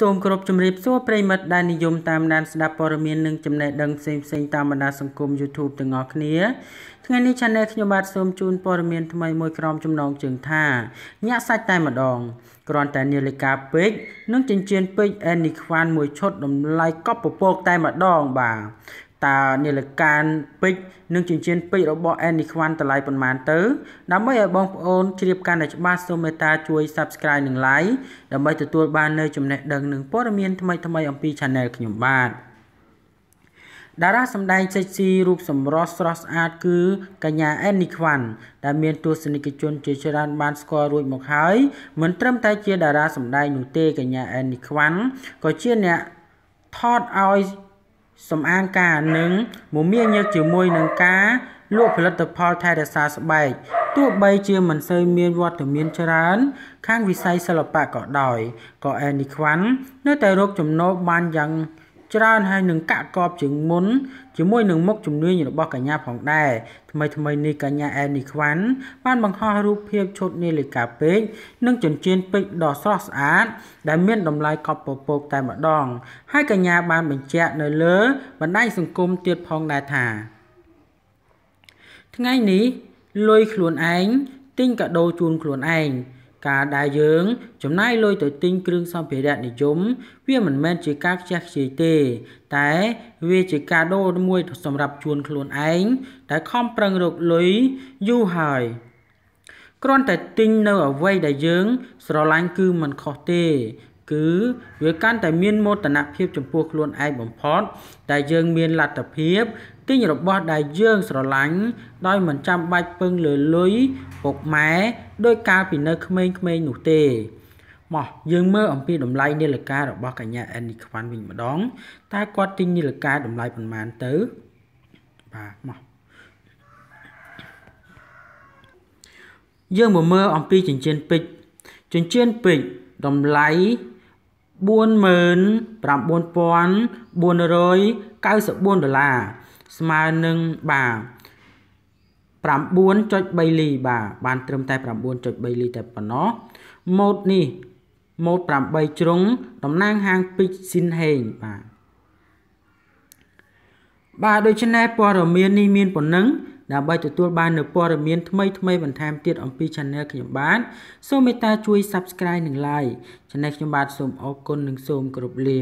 សូមគោរពជំរាបសួរប្រិមិត្តដែលនិយមតាមដានស្ដាប់ព័ត៌មាននិងចំណេះដឹងផ្សេងៗតាមបណ្ដាសង្គម YouTube ទាំងអស់គ្នាថ្ងៃនេះ Channel ខ្ញុំបាទសូមជូនព័ត៌មានថ្មីមួយក្រោមចំណងជើងថាញាក់សាច់តែម្ដងគ្រាន់តែនាឡិកាពេជ្រនិងចិញ្ចៀនពេជ្រ Annie Kwan មួយឈុតតម្លៃកប់ពពកតែម្ដងបាទ តើនាឡិកាពេជ្រនិងចិញ្ចៀនពេជ្ររបស់ Annie Kwan តម្លៃប៉ុន្មានទៅដើម្បីឲ្យបងប្អូនជ្រាបកាន់តែច្បាស់សូមមេត្តាជួយ Subscribe និង Like ដើម្បីទទួលបាននូវចំណេះដឹងនិងព័ត៌មានថ្មីៗអំពី Channel ខ្ញុំបាទតារាសម្ដែងសេកស៊ីរូបសម្រស់ស្រស់ស្អាតគឺកញ្ញាអេននីខ្វាន់ដែលមានទស្សនិកជនជាច្រើនបានស្គាល់រួចមកហើយមិនត្រឹមតែជាតារាសម្ដែងនោះទេកញ្ញាអេននីខ្វាន់ក៏ជាអ្នកថតឲ្យ សម្អាងការនិងមមាញឹកជាមួយនឹងការលក់ផលិតផលថែរក្សាស្បែកទោះបីជាមិនសូវមានវត្តមានច្រើន ខាងវិស័យសិល្បៈក៏ដោយក៏អេនីខ្វាន់នៅតែរកចំណូលបានយ៉ាង ច្រើនហើយនឹងកាក់កបជាងមុនជាមួយនឹងមុខជំនាញរបស់កញ្ញាផងដែរថ្មីថ្មីនេះកញ្ញាអេនីខ្វាន់បានបង្ហោះរូបភាពឈុតនាឡិកាពេជ្រនិងចិញ្ចៀនពេជ្រដ៏ស្រស់ស្អាត ដែលមានតម្លៃកប់ពពកតែម្ដង ហើយកញ្ញាបានបញ្ជាក់នៅលើបណ្ដាញសង្គមទៀតផងដែរថា ថ្ងៃនេះលុយខ្លួនឯងទិញកាដូជូនខ្លួនឯង ការដែលយើង ចំណាយលុយទៅទិញគ្រឿងសម្ភារៈនិយម វាមិនមែនជាការខ្ជះខ្ជាយទេ តែវាជាកាដូមួយសម្រាប់ជូនខ្លួនឯងដែលខំប្រឹងរកលុយយូរហើយគ្រាន់តែទិញនៅអ្វីដែលយើង ស្រឡាញ់គឺមិនខុសទេ គឺវាកាន់តែមានមោទនភាពចំពោះខ្លួនឯងបំផុតដែលយើងមានលទ្ធភាពទិញរបស់ដែលយើងស្រឡាញ់ដោយមិនចាំបាច់ពឹងលើលុយពុកម៉ែដោយកាលពីនៅក្មេងៗនោះទេមកយើងមើលអំពីតម្លៃនាឡិការបស់កញ្ញាអេនីខ្វាន់វិញម្ដងតើគាត់ទិញនាឡិកាតម្លៃប៉ុន្មានទៅបាទមកយើងមកមើលអំពីចិញ្ចៀនពេជ្រចិញ្ចៀនពេជ្រតម្លៃ 49494ដុល្លារស្មើនឹងបាទ9.3លីបាទបានត្រឹមតែ9.3លីតែប៉ុណ្ណោះម៉ូតនេះម៉ូត8ជ្រុងតំណាងហាងពីចស៊ីនហេងបាទបាទដូច្នេះព័ត៌មាននេះមានប៉ុណ្ណឹង ដើម្បីទទួលបាននូវព័ត៌មានថ្មីថ្មីបន្ថែមទៀតអំពី Channel ខ្ញុំបាទសូមមេត្តាជួយ Subscribe និង Like Channel ខ្ញុំបាទសូមអរគុណនិងសូមគោរពលា